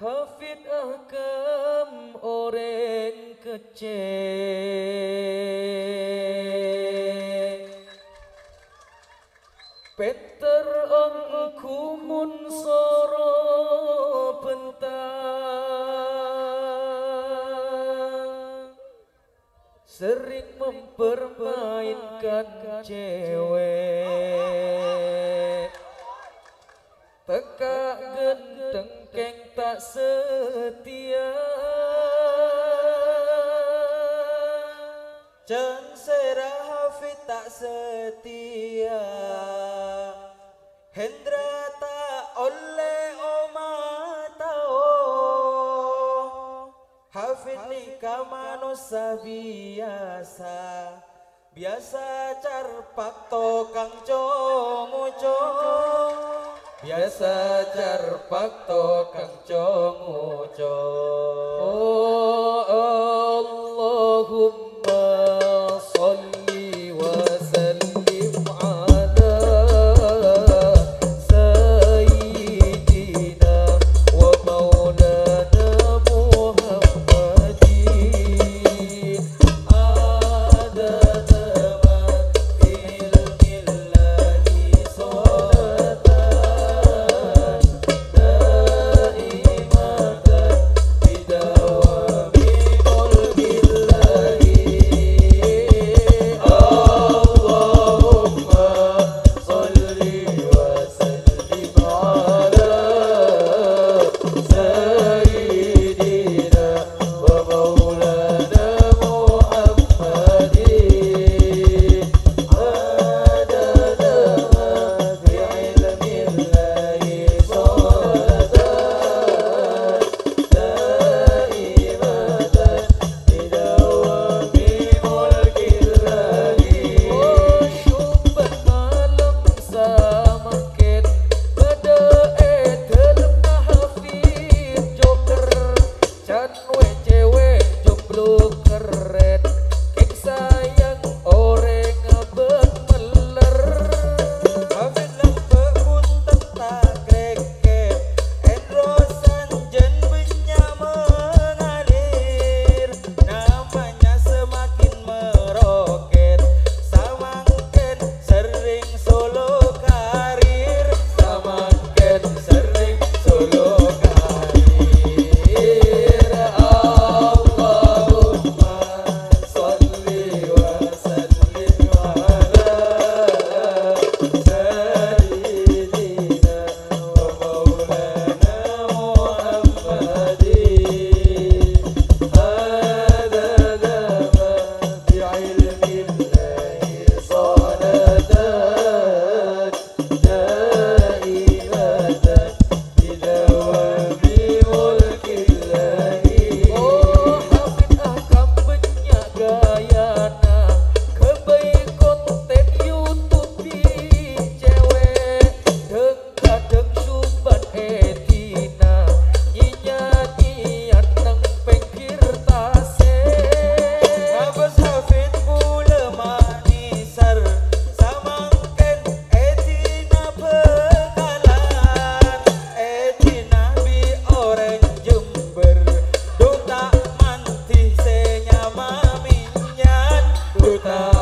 Hafid ahkam orang kecil. Peter ang kumun soro pentang Sering mempermainkan cewek setia. Hendra tak oleh oma tao Hafid nikah manusia biasa. Biasa carpak tokang jong ujong Biasa carpak tokang jong ujong oh. Good.